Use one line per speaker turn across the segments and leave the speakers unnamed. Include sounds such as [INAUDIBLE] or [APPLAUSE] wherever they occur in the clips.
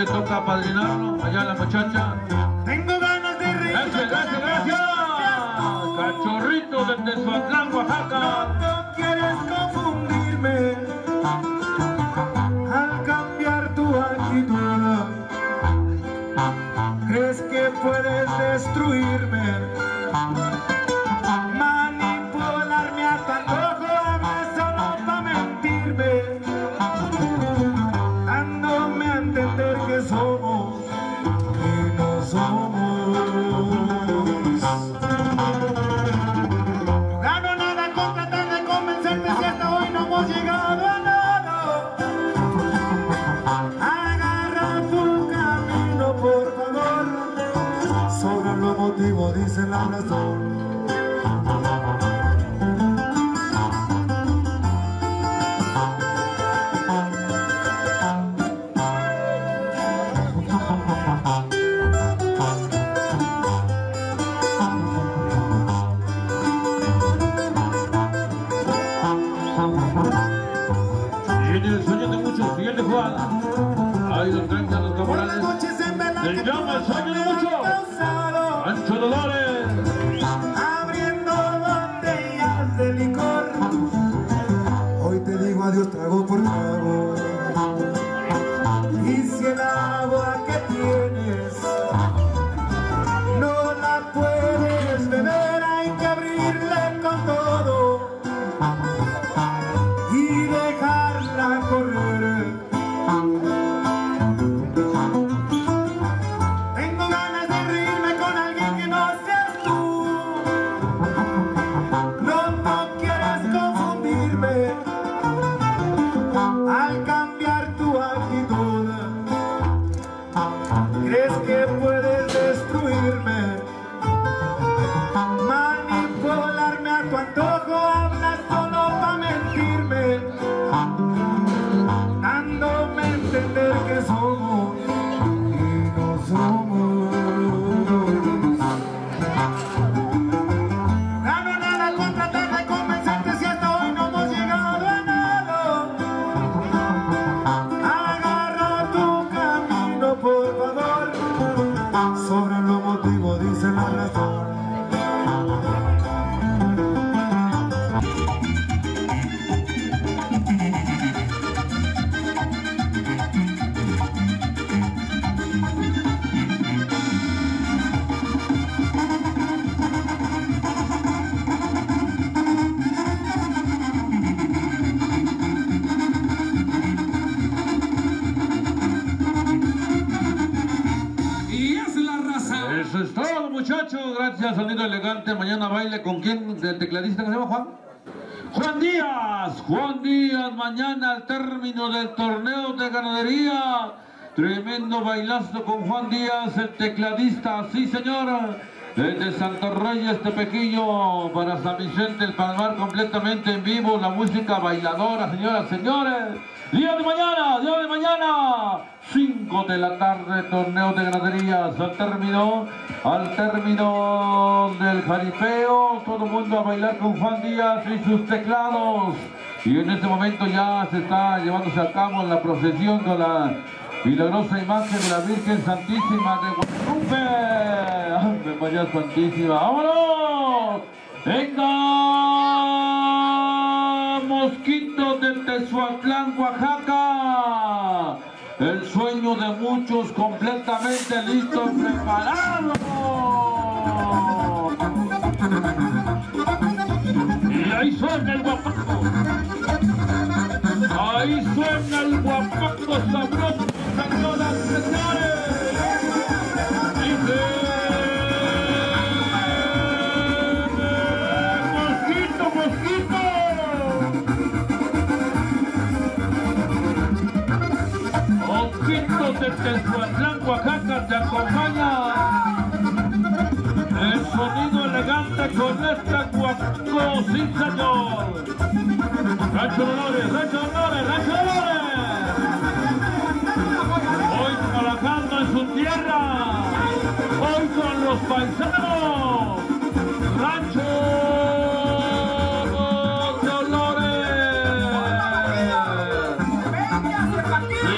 le toca padrinarlo, allá la muchacha.
Tengo ganas de reír.
Gracias, gracias, gracias. Cachorrito de Tezuatlán, Oaxaca. Ahí lo traen a los camaradas.
que
llama el sueño
Adiós trago por trago. Y si el agua
¿Del tecladista que se llama Juan? Juan Díaz. Juan Díaz, mañana al término del torneo de ganadería. Tremendo bailazo con Juan Díaz, el tecladista. Sí, señora. Desde Santo Reyes, Tepequillo, para San Vicente, el Palmar, completamente en vivo. La música bailadora, señoras, señores. Día de mañana, día de mañana. 5 de la tarde, torneo de ganaderías. Al término, al término del jaripeo, todo el mundo a bailar con Juan Díaz y sus teclados. Y en este momento ya se está llevándose a cabo la procesión con la milagrosa imagen de la Virgen Santísima de Guadalupe. ¡Ave María Santísima! ¡Vámonos! ¡Venga! Mosquito de Tezuatlán, Oaxaca. El sueño de muchos completamente listo preparado. Y ahí suena el guapaco. Ahí suena el guapaco sabroso, de Tezuatlán, Oaxaca, te acompaña. El sonido elegante con este guapaco, sí señor. Rancho Dolores, Rancho Dolores, Rancho Dolores. trabajando en su tierra, hoy con los paisanos, Rancho Dolores.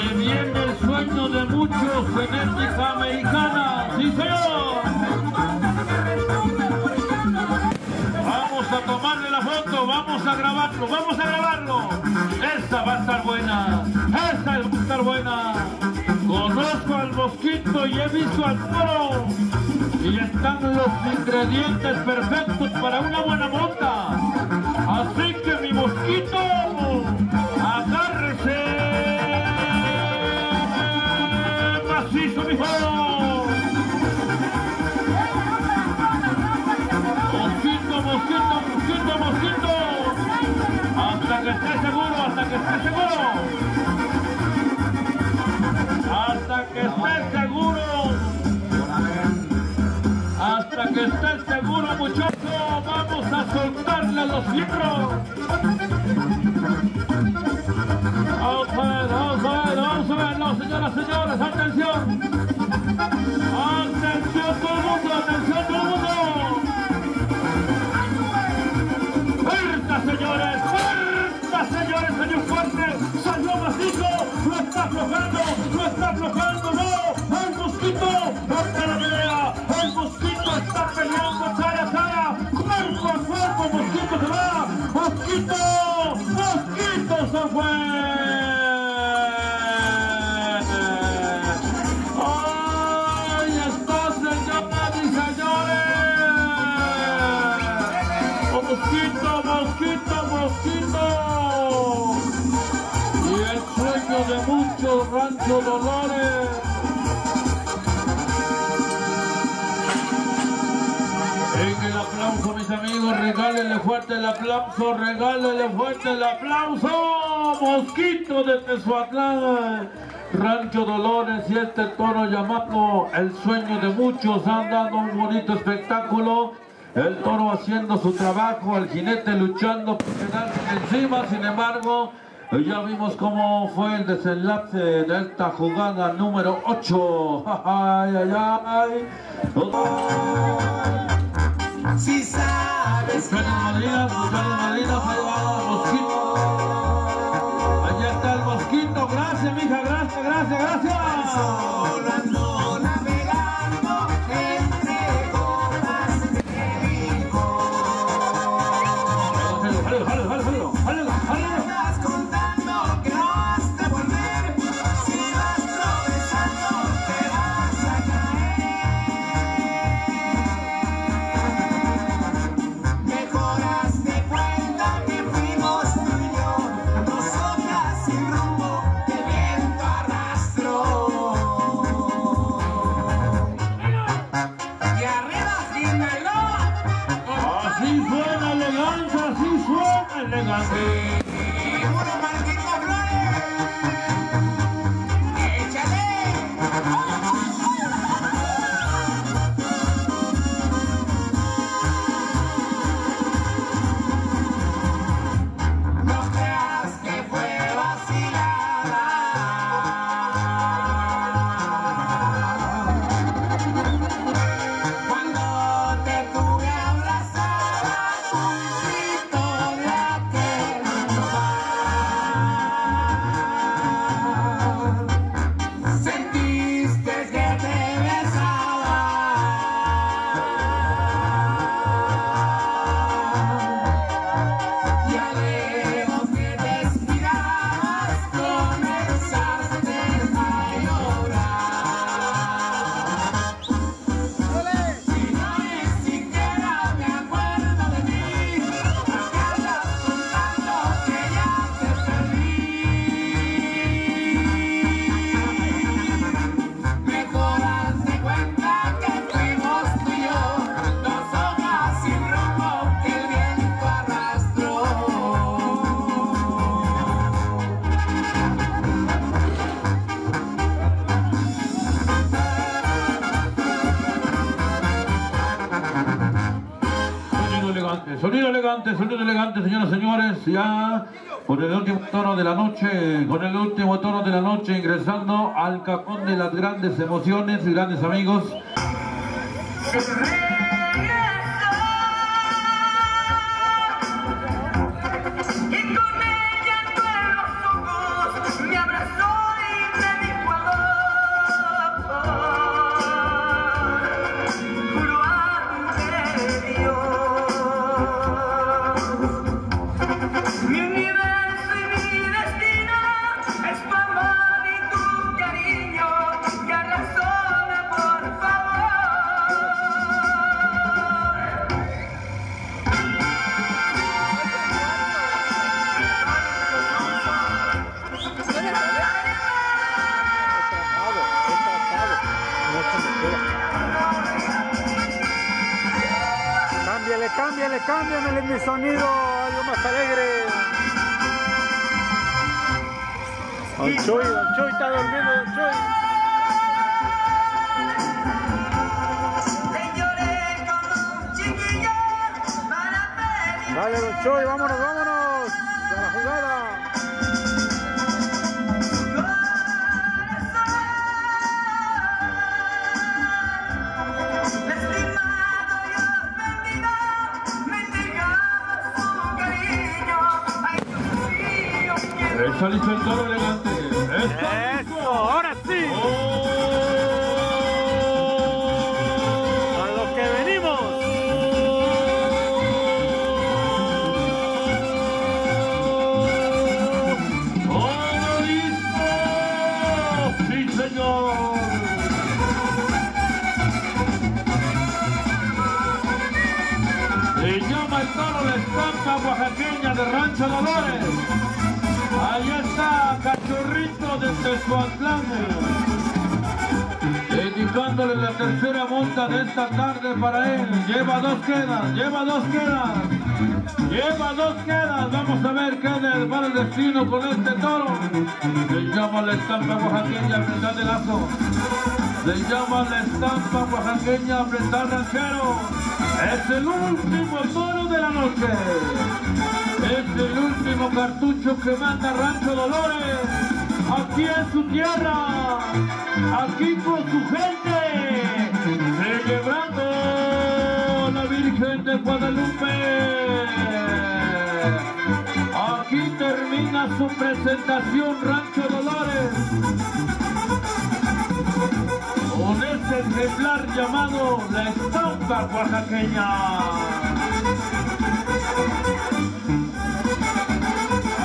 Y viene el sueño de muchos en esta americana, sí señor. Vamos a tomarle la foto, vamos a grabarlo, vamos a grabarlo. Esta va a estar buena, esta va a estar buena. Al mosquito y he visto al toro. Y están los ingredientes perfectos para una buena monta. Así que mi mosquito, agárrese. Macizo, mi hijo. Mosquito, mosquito, mosquito, mosquito. Hasta que esté seguro, hasta que esté seguro. Que esté seguro. Hasta que esté seguro, muchacho. Vamos a soltarle los fierros. Vamos a ver, vamos a ver, vamos a ver, no, señoras, señores, atención. Atención todo el mundo, atención todo el mundo. ¡No está aflojando! ¡No! ¡El mosquito! ¡Hasta la pelea! ¡El mosquito está peleando cara a cara! ¡Cuerpo a cuerpo! ¡Mosquito se va! ¡Mosquito! ¡Mosquito se fue! Mosquito, mosquito, mosquito. Rancho Dolores. En el aplauso, mis amigos, regálenle fuerte el aplauso, regálenle fuerte el aplauso. Mosquito de Tezuatlán, Rancho Dolores y este toro llamado El Sueño de Muchos han dado un bonito espectáculo. El toro haciendo su trabajo, el jinete luchando por quedarse encima, sin embargo, ya vimos cómo fue el desenlace de esta jugada número 8. [LAUGHS] Ay, ay, ay.
Si sabes
madrinas, muchachos madrinas, ahí va el mosquito. Allá está el mosquito, gracias, mija, gracias, gracias, gracias. Elegante, sonido elegante, señoras y señores, ya con el último tono de la noche, con el último tono de la noche, ingresando al cajón de las grandes emociones y grandes amigos.
La
estampa oaxaqueña apretar de lazo. Se llama la estampa oaxaqueña apretar ranchero. Es el último toro de la noche. Es el último cartucho que manda Rancho Dolores. Aquí en su tierra. Aquí con su gente. Celebrando la Virgen de Guadalupe. Aquí termina su presentación. Con este ejemplar llamado la estampa oaxaqueña.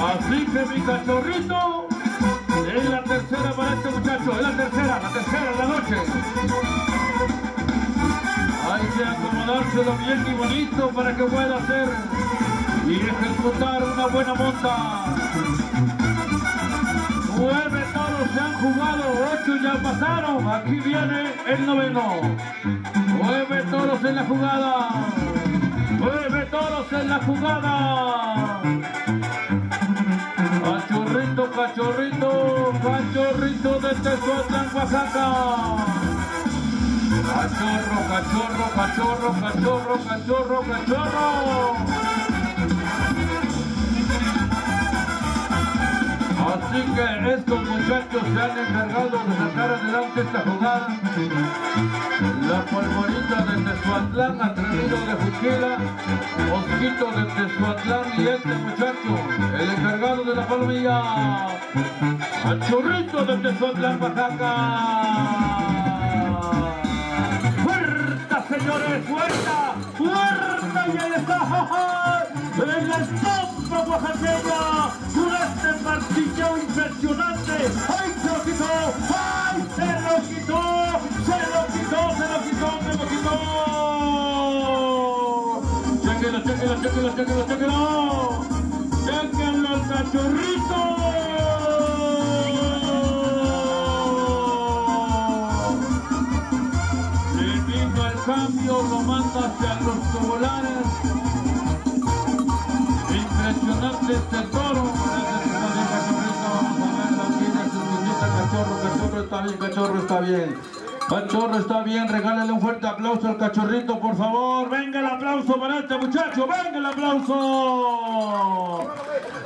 Así que mi cachorrito es la tercera para este muchacho, es la tercera, la tercera en la noche. Hay que acomodárselo bien y bonito para que pueda hacer y ejecutar una buena monta. Se han jugado, ocho ya pasaron. Aquí viene el noveno. Nueve toros en la jugada. Nueve toros en la jugada. Cachorrito, cachorrito, cachorrito de Tezuatlán, Oaxaca. Cachorro, cachorro, cachorro, cachorro, cachorro, cachorro. Así que estos muchachos se han encargado de sacar adelante esta jugada. La polvorita de Tezuatlán, atrevido de Juquila, Mosquito de Tezuatlán y este muchacho, el encargado de la palomilla, Cachorrito de Tezuatlán, Oaxaca. ¡Fuerza, señores! ¡Fuerza! ¡Fuerza! ¡Y ahí está! ¡Ja, ja! ¡En la estampa oaxaqueña! ¡Con este martillo impresionante! ¡Ay, se lo quitó! ¡Ay, se lo quitó! ¡Se lo quitó! ¡Se lo quitó! ¡Se lo quitó! ¡Chéquelo, chéquelo, chéquelo, chéquelo, chéquelo! ¡Chéquenlo al cachorrito! El cambio, lo manda hacia los tubulares. Impresionante este está bien, cachorro está bien. Cachorro está bien, regálale un fuerte aplauso al cachorrito, por favor. Venga el aplauso para este muchacho, venga el aplauso.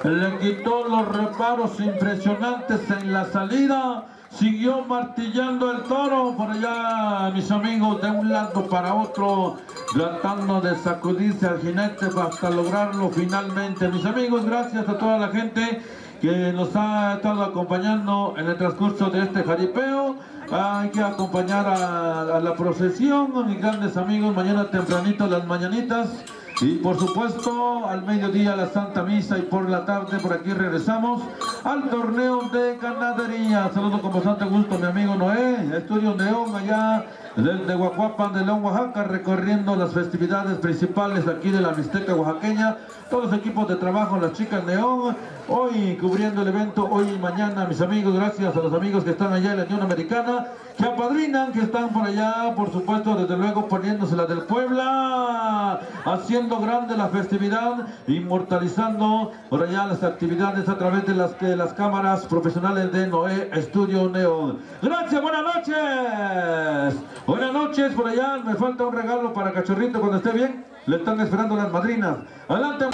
Le quitó los reparos impresionantes en la salida. Siguió martillando el toro por allá, mis amigos, de un lado para otro, tratando de sacudirse al jinete hasta lograrlo finalmente. Mis amigos, gracias a toda la gente que nos ha estado acompañando en el transcurso de este jaripeo. Hay que acompañar a, a la procesión, mis grandes amigos, mañana tempranito las mañanitas. Y por supuesto, al mediodía la Santa Misa y por la tarde por aquí regresamos al torneo de ganadería. Saludo con bastante gusto mi amigo Noé, Estudio Neón allá desde Huacuapan de León, Oaxaca, recorriendo las festividades principales aquí de la Mixteca oaxaqueña. Todos los equipos de trabajo, las chicas Neón, hoy cubriendo el evento, hoy y mañana, mis amigos, gracias a los amigos que están allá en la Unión Americana, que apadrinan, que están por allá, por supuesto, desde luego poniéndose la del Puebla, haciendo grande la festividad, inmortalizando por allá las actividades a través de las, de las cámaras profesionales de Noé Estudio Neón. Gracias, buenas noches. Buenas noches, por allá me falta un regalo para Cachorrito cuando esté bien. Le están esperando las madrinas. Adelante.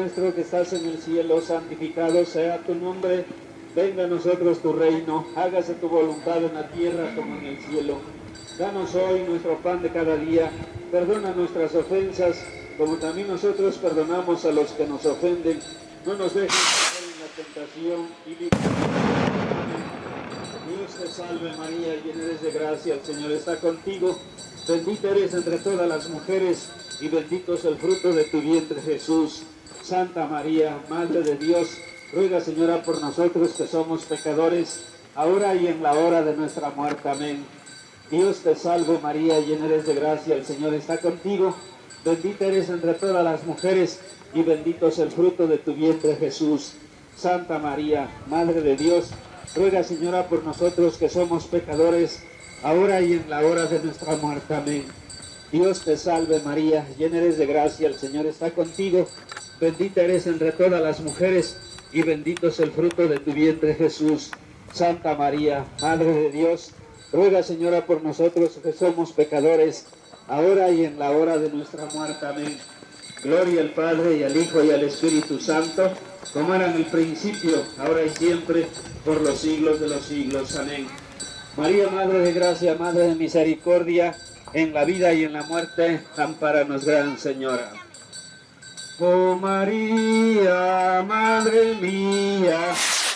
Nuestro que estás en el cielo, santificado sea tu nombre. Venga a nosotros tu reino, hágase tu voluntad en la tierra como en el cielo. Danos hoy nuestro pan de cada día, perdona nuestras ofensas, como también nosotros perdonamos a los que nos ofenden. No nos dejes caer en la tentación y. Dios te salve María, llena eres de gracia, el Señor está contigo. Bendita eres entre todas las mujeres y bendito es el fruto de tu vientre Jesús. Santa María, Madre de Dios, ruega Señora por nosotros que somos pecadores, ahora y en la hora de nuestra muerte. Amén. Dios te salve María, llena eres de gracia, el Señor está contigo. Bendita eres entre todas las mujeres y bendito es el fruto de tu vientre Jesús. Santa María, Madre de Dios, ruega Señora por nosotros que somos pecadores, ahora y en la hora de nuestra muerte. Amén. Dios te salve María, llena eres de gracia, el Señor está contigo. Bendita eres entre todas las mujeres y bendito es el fruto de tu vientre Jesús. Santa María, Madre de Dios, ruega Señora por nosotros que somos pecadores, ahora y en la hora de nuestra muerte. Amén. Gloria al Padre y al Hijo y al Espíritu Santo, como era en el principio, ahora y siempre, por los siglos de los siglos. Amén. María, Madre de Gracia, Madre de Misericordia, en la vida y en la muerte, amparanos, Gran Señora. Oh María, Madre mía,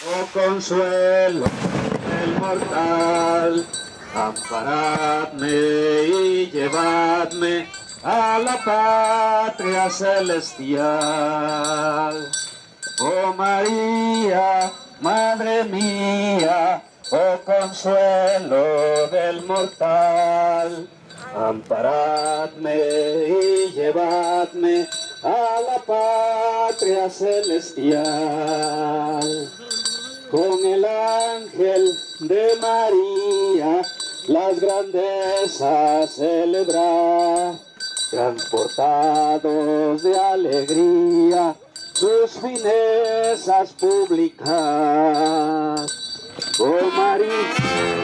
oh consuelo del mortal, amparadme y llevadme a la patria celestial. Oh María, Madre mía, oh consuelo del mortal, amparadme y llevadme a la patria celestial. Con el ángel de María, las grandezas celebrar, transportados de alegría, sus finezas publicar. Oh María.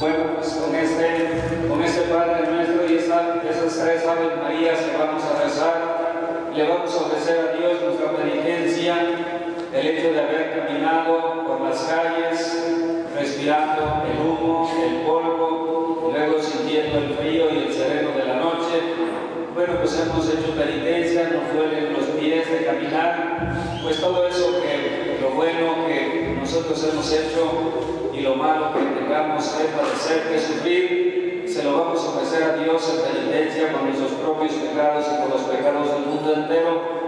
Bueno, pues con este, con este Padre nuestro y esa- esas tres Aves Marías que vamos a rezar, le vamos a ofrecer a Dios nuestra penitencia, el hecho de haber caminado por las calles, respirando el humo, el polvo, luego sintiendo el frío y el sereno de la noche. Bueno, pues hemos hecho penitencia, nos duelen los pies de caminar, pues todo eso que lo bueno que nosotros hemos hecho y lo malo que tengamos que padecer, que sufrir, se lo vamos a ofrecer a Dios en penitencia por nuestros propios pecados y por los pecados del mundo entero.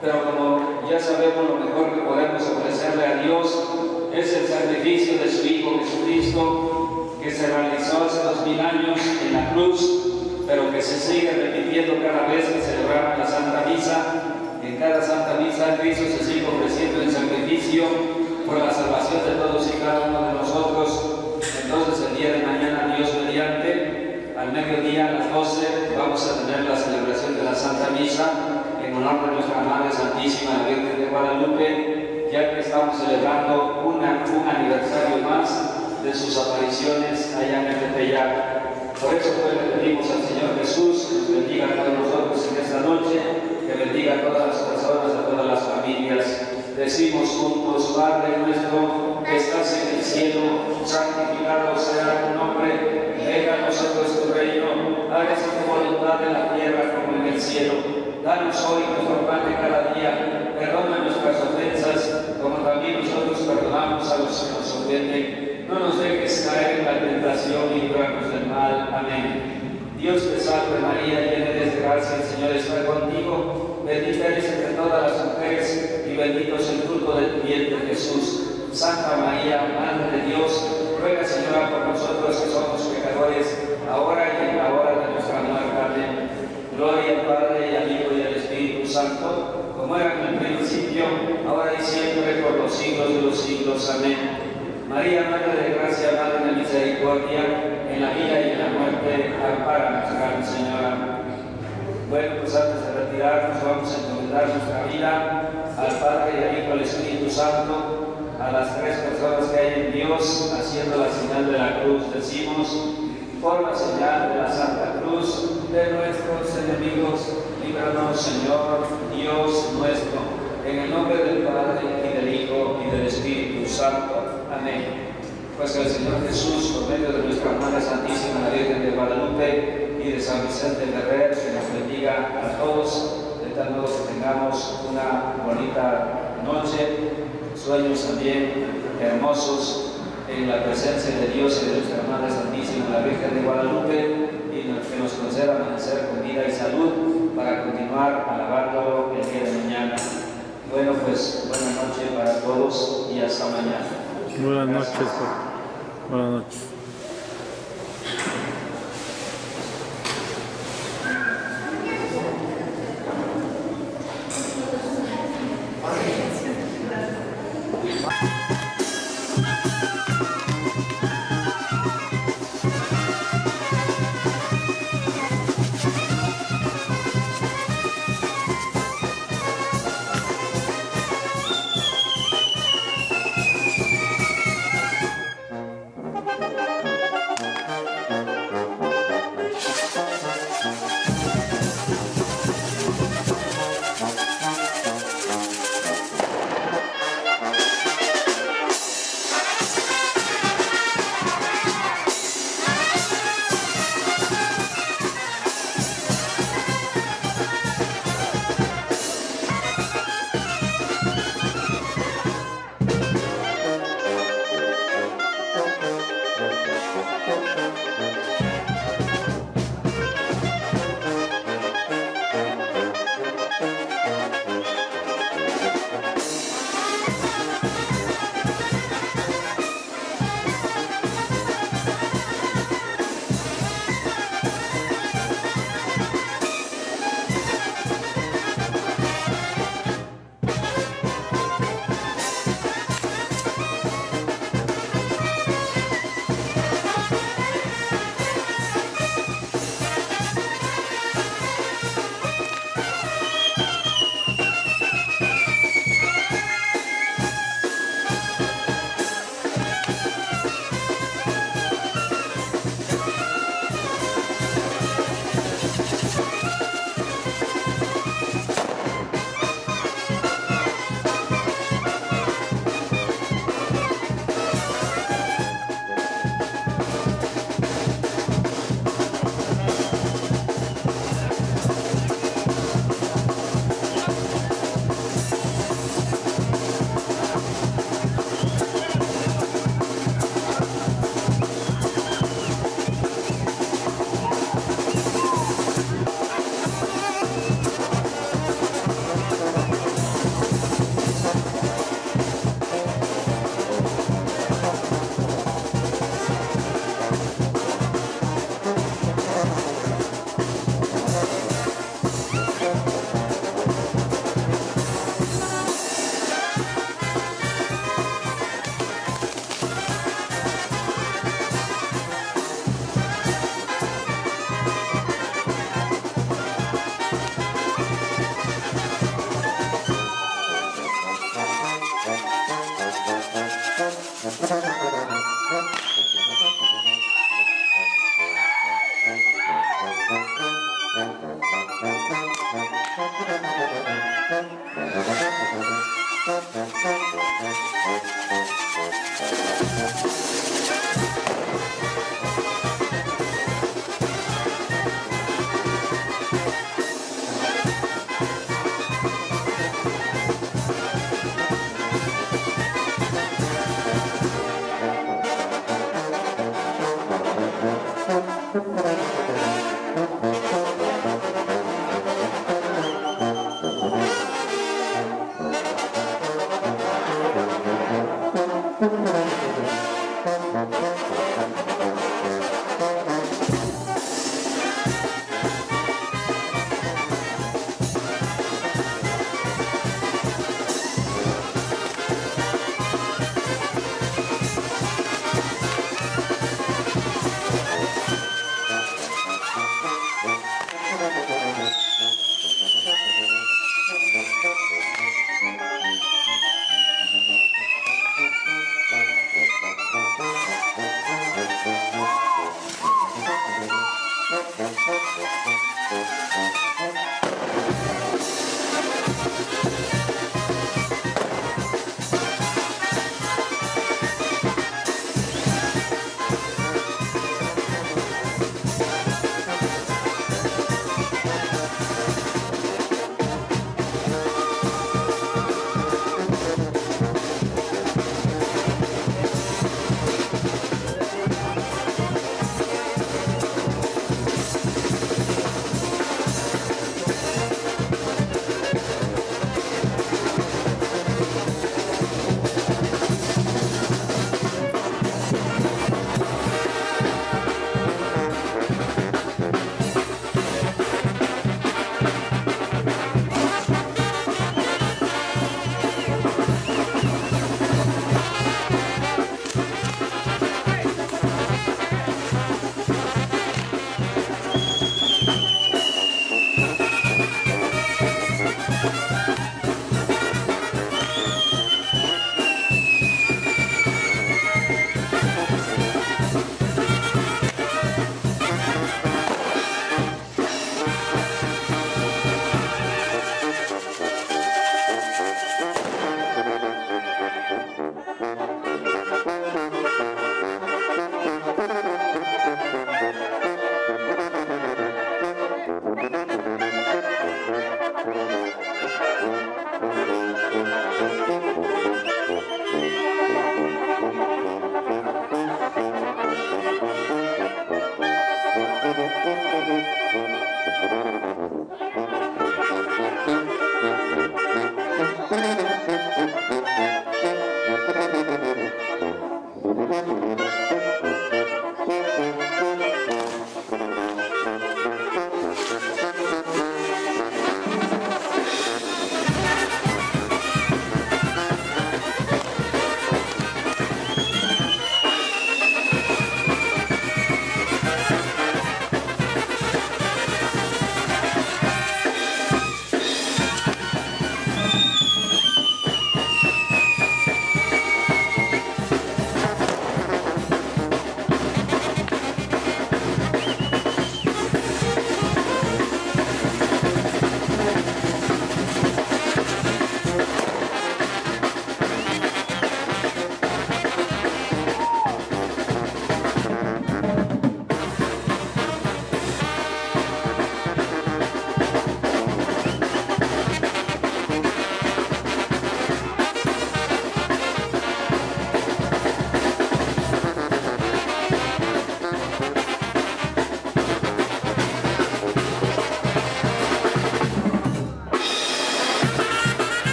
Pero como ya sabemos, lo mejor que podemos ofrecerle a Dios es el sacrificio de su Hijo Jesucristo, que se realizó hace dos mil años en la cruz, pero que se sigue repitiendo cada vez que celebramos la Santa Misa. En cada Santa Misa Cristo se sigue ofreciendo el sacrificio por la salvación de todos y cada uno de nosotros. Entonces el día de mañana, Dios mediante, al mediodía a las 12 vamos a tener la celebración de la Santa Misa en honor de nuestra Madre Santísima, Virgen de Guadalupe, ya que estamos celebrando un aniversario más de sus apariciones allá en el Tepeyac. Por eso pues le pedimos al Señor Jesús que nos bendiga a todos nosotros en esta noche, que bendiga a todas las personas, a todas las familias. Decimos juntos, Padre nuestro, que estás en el cielo, santificado sea tu nombre, venga a nosotros tu reino, hágase tu voluntad en la tierra como en el cielo. Danos hoy nuestro pan de cada día, perdona nuestras ofensas, como también nosotros perdonamos a los que nos ofenden. No nos dejes caer en la tentación y líbranos del mal. Amén. Dios te salve María, llena de gracia, el Señor está contigo. Bendita eres entre todas las mujeres y bendito es el fruto de tu vientre Jesús. Santa María, Madre de Dios, ruega Señora por nosotros que somos pecadores, ahora y en la hora de nuestra muerte. Amén. Gloria al Padre y al Hijo y al Espíritu Santo, como era en el principio, ahora y siempre, por los siglos de los siglos. Amén. María, Madre de Gracia, Madre de Misericordia, en la vida y en la muerte, amparanos, Gran Señora. Bueno, pues antes de retirarnos vamos a encomendar nuestra vida al Padre y al Hijo al Espíritu Santo, a las tres personas que hay en Dios, haciendo la señal de la cruz. Decimos, por la señal de la Santa Cruz de nuestros enemigos, líbranos, Señor, Dios nuestro, en el nombre del Padre y del Hijo y del Espíritu Santo. Amén. Pues que el Señor Jesús, por medio de nuestra Madre Santísima, la Virgen de Guadalupe y de San Vicente Ferrer, que nos bendiga a todos, de tal modo que tengamos una bonita noche, sueños también hermosos en la presencia de Dios y de nuestra Madre Santísima, la Virgen de Guadalupe, y que nos conceda amanecer con vida y salud para continuar alabándolo el día de mañana. Bueno, pues buena noche para todos y hasta mañana.
Buenas noches. Buenas noches.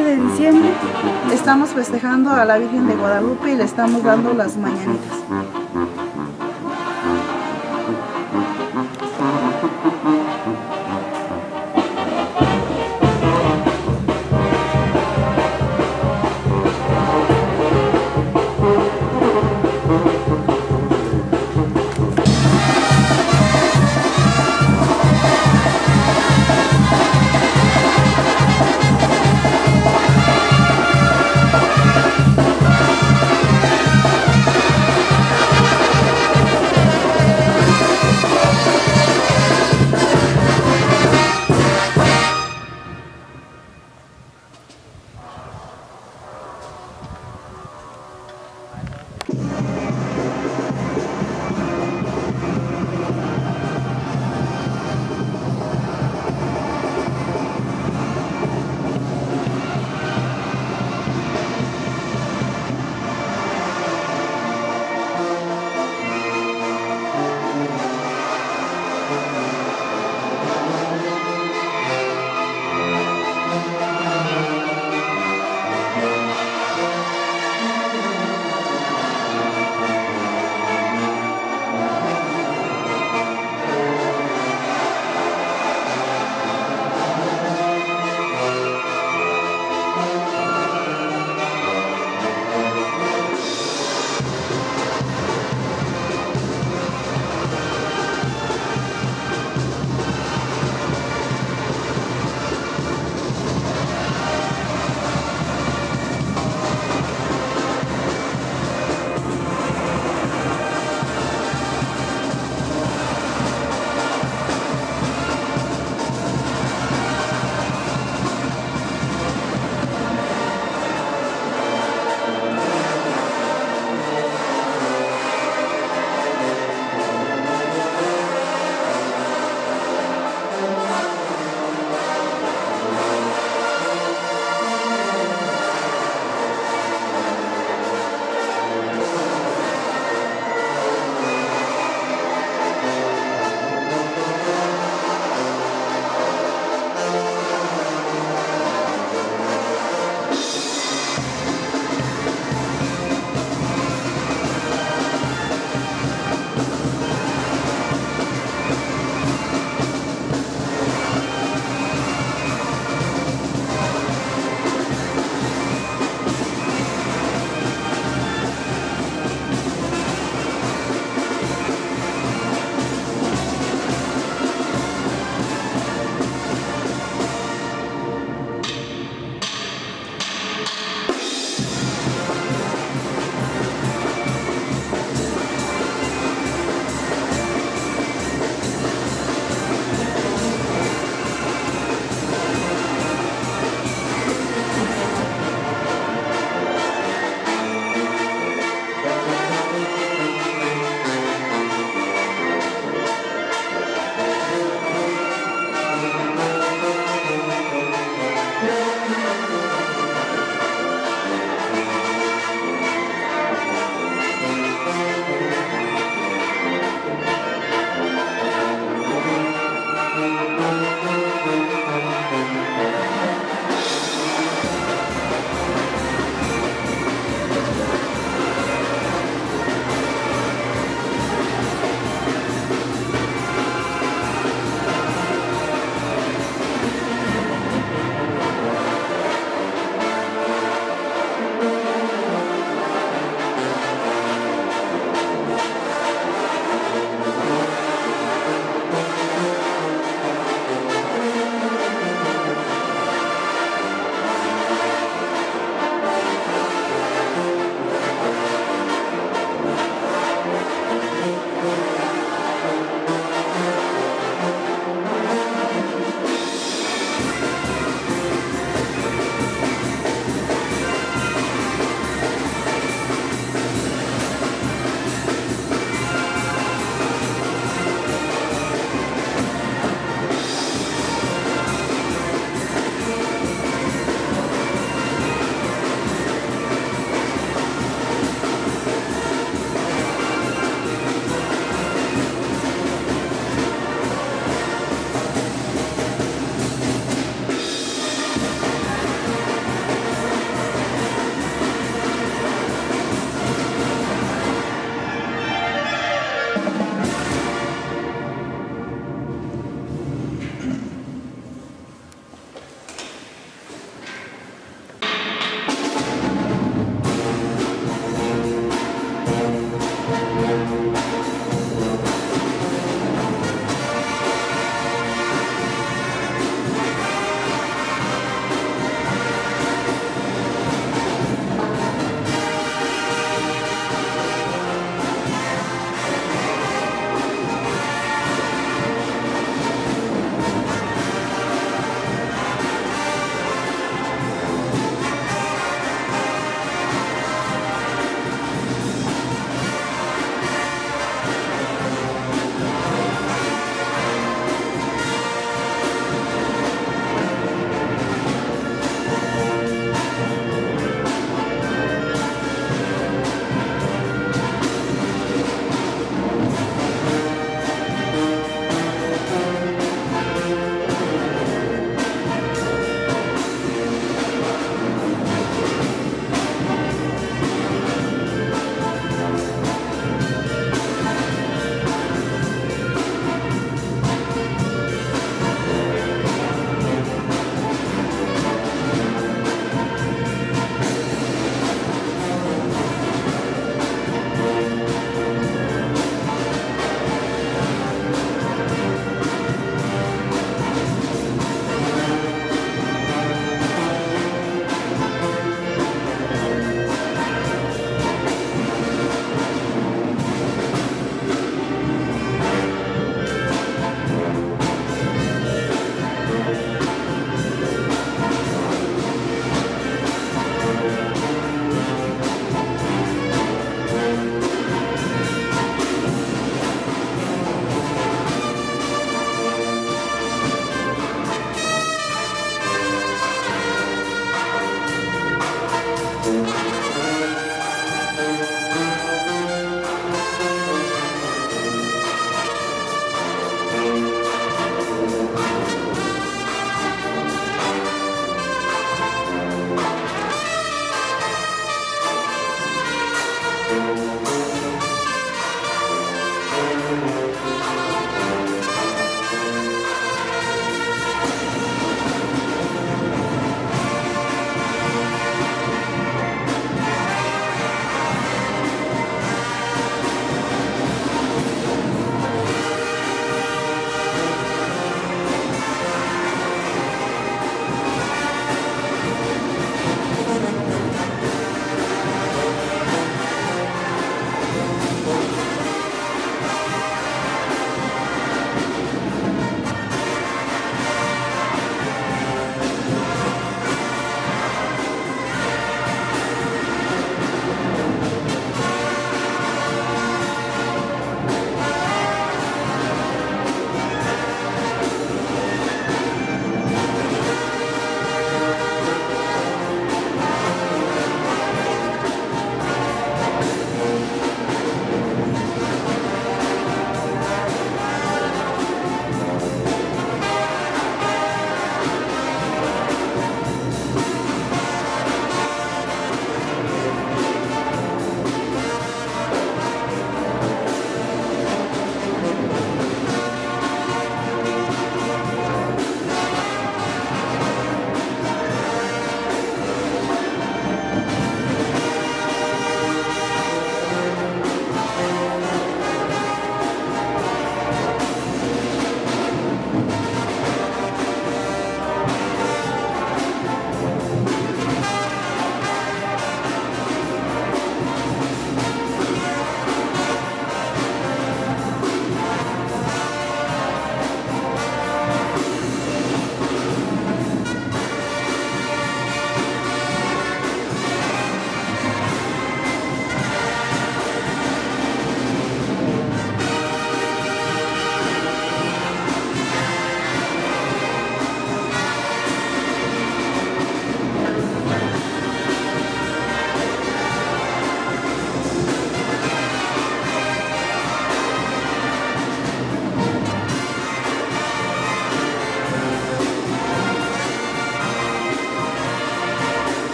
de diciembre estamos festejando a la Virgen de Guadalupe y le estamos dando las mañanitas.